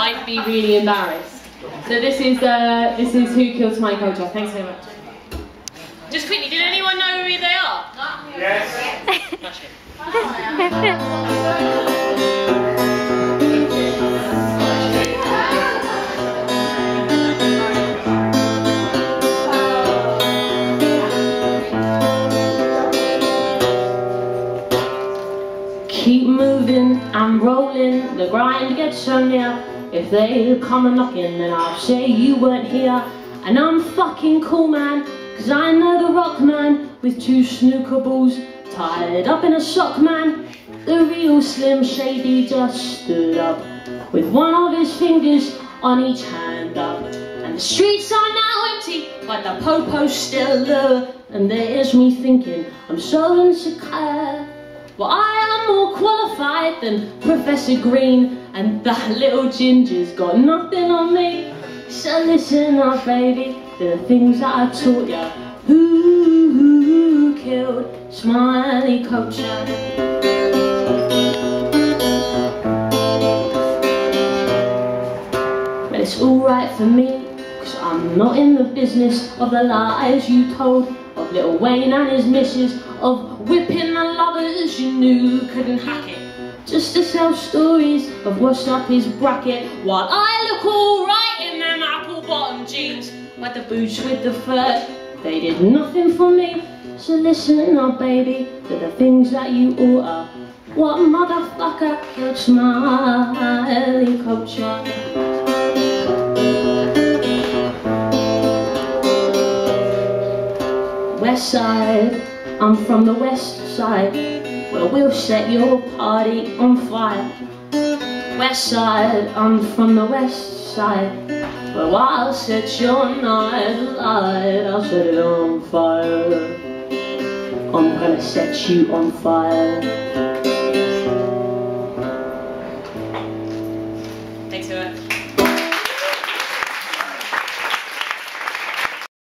I'd be really embarrassed. So this is uh, this is Who Killed Smiley Culture. Thanks so much. Just quickly, did anyone know who they are? Yes. Keep moving, I'm rolling, the grind gets on ya. If they come a knocking, then I'll say you weren't here. And I'm fucking cool, man, cause I know the rock man with two snooker balls tied up in a sock, man. The real Slim Shady just stood up with one of his fingers on each hand up. And the streets are now empty, but the popo's still there. And there's me thinking, I'm so insecure. Well, I am more qualified than Professor Green, and that little ginger's got nothing on me. So listen up, baby, the things that I taught ya. Who, who killed Smiley Culture? But it's alright for me, cause I'm not in the business of the lies you told of Lil Wayne and his missus, of whipping the lovers you knew couldn't hack it. Just to sell stories of what's up his bracket, while I look alright in them apple bottom jeans, with the boots with the fur. They did nothing for me, so listen up, baby, to the things that you order What motherfucker killed smiley culture? West side, I'm from the west side, where we'll set your party on fire. West side, I'm from the west side, where I'll set your night alight. I'll set it on fire. I'm gonna set you on fire.